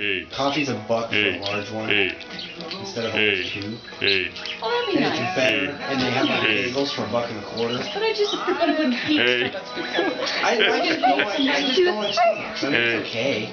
Hey. Coffee's a buck Hey. for a large one Hey. instead of Hey. almost two. Hey. Oh, that'd be And nice. it's better, better, and they have like Hey. bagels for a buck and a quarter. But I just want to put peach Hey. stuff. I, I just don't like, I just don't like, I mean, Hey. it's okay.